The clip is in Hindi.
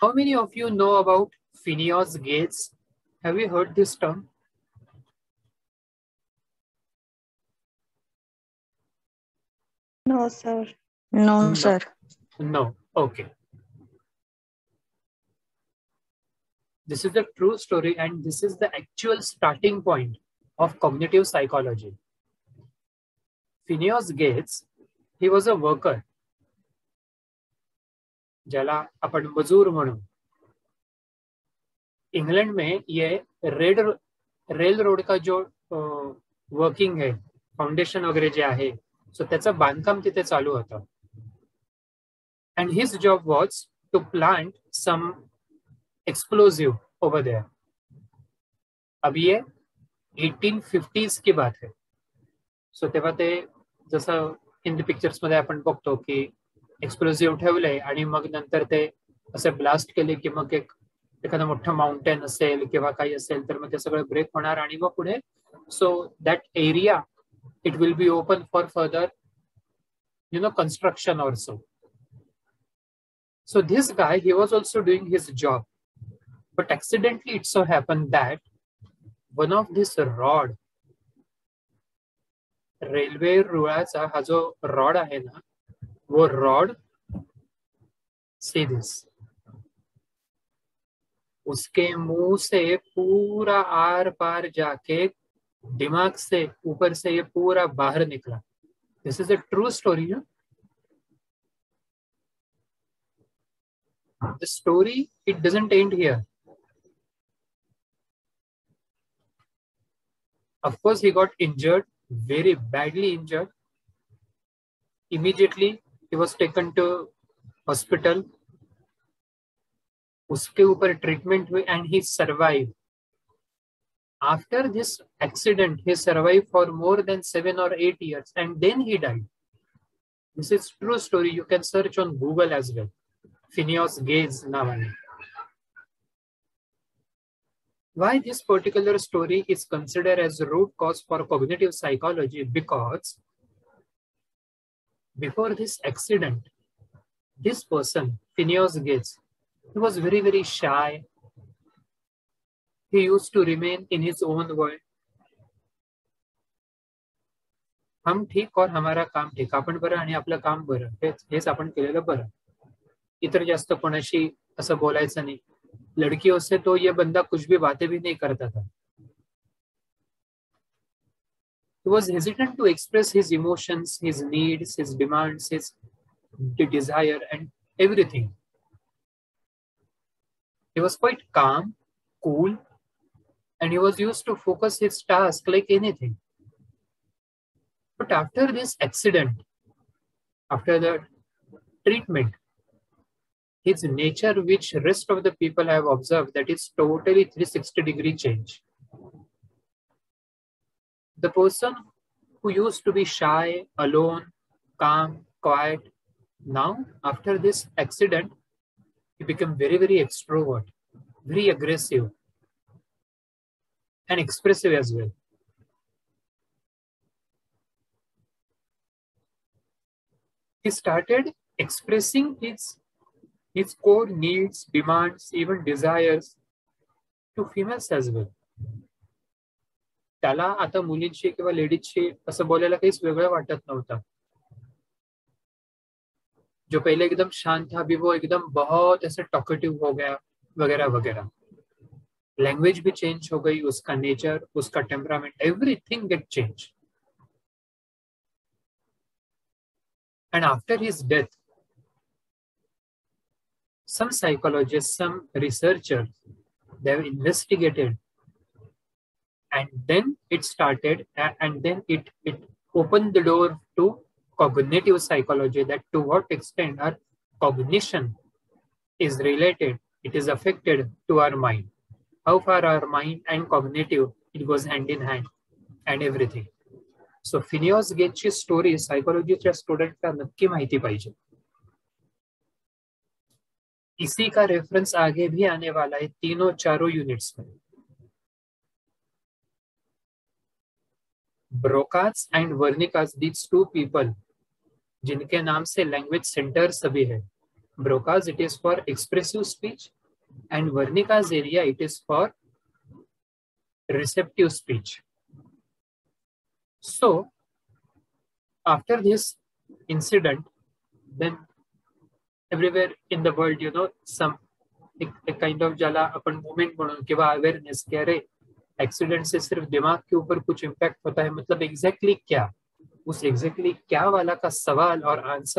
How many of you know about Phineas Gates? Have you heard this term? No, sir. No, No. sir. No. Okay. This is the true story, and this is the actual starting point of cognitive psychology. Phineas Gates, he was a worker. ज्याला अपन मजूर म्हणू. इंग्लैंड में ये रेड रेल रोड का जो वर्किंग है फाउंडेशन वगैरे जे आहे सो त्याचं बांधकाम तिथे चालू होतं. And his job was to plant some explosive over there. अब ये 1850s की बात है. सो तेव्हा ते जसं हिंदी पिक्चर्स मध्ये आपण बघतो की एक्सप्लोजिव्ह ठेवलंय आणि मग नंतर ते असे ब्लास्ट केले की मग एक एखादं मोठं माउंटेन असेल किंवा काही असेल तर मग ते सगळं ब्रेक होणार आणि मग पुढे so that area it will be open for further you know construction also So this guy, he was also doing his job, but accidentally it so happened that one of this rod, railway रुळाचा हा जो रॉड आहे ना वो रॉड सी। दिस उसके मुँह से पूरा आर पार जाके दिमाग से ऊपर से ये पूरा बाहर निकला। This is a true story you the story it doesn't end here of course, he got injured, very badly injured immediately he was taken to hospital उसके ऊपर ट्रीटमेंट हुई and he survive after this accident he survived for more than seven or eight years and then he died this is true story you can search on google as well Phineas Gates नावाने. Why this particular story is considered as a root cause for cognitive psychology? Because before this accident, this person, Phineas Gates, he was very, very shy. He used to remain in his own world. हम ठीक और हमारा काम ठीक आपण बरं आणि आपलं काम बरं हेच हेच आपण केलेलं बरं इतर जास्त कोणाशी असं बोलायचं नाही लड़कियों से तो ये बंदा कुछ भी बातें भी नहीं करता था was hesitant to express his emotions, his needs, his demands, his de- desire, and everything. He was quite calm, cool, and he was used to focus his task like anything. But after this accident, after the treatment, his nature, which rest of the people have observed, that is totally 360 degree change. The person who used to be shy, alone, calm, quiet, now after this accident, he became very, very extrovert, very aggressive, and expressive as well. He started expressing his his core needs, demands, even desires to females as well. त्याला आता मुलींशी किंवा लेडीजशी असं बोलायला काहीच वेगळं वाटत नव्हतं. जो पहले एकदम शांत था अभी वो एकदम बहुत ऐसे टॉकेटिव हो गया वगैरह वगैरह लैंग्वेज भी चेंज हो गई उसका नेचर उसका temperament everything get change and after his death some psychologists, some researchers, they have investigated, and then it started, a- and then it it opened the door to cognitive psychology. That to what extent our cognition is related, it is affected to our mind. How far our mind and cognitive it goes hand in hand, and everything. So Phineas Gates' story, psychologyच्या स्टुडंटला नक्की माहिती पाहिजे इसी का रेफरेंस आगे भी आने वाला है तीनों चारों यूनिट्स में Broca's and Wernicke's these two people जिनके नाम से लैंग्वेज सेंटर सभी है। Broca's it is for expressive speech and Wernicke's area it is for receptive speech so after this incident then everywhere in the world you know some एक काइंड ऑफ़ ज्याला आपण मुवमेंट म्हणून किंवा अवेअरनेस की अरे एक्सीडेंट से सिर्फ़ दिमाग के ऊपर कुछ इम्पैक्ट होता है? मतलब एग्जैक्टली exactly क्या? उस एग्जैक्टली exactly क्या वाला का सवाल और आंसर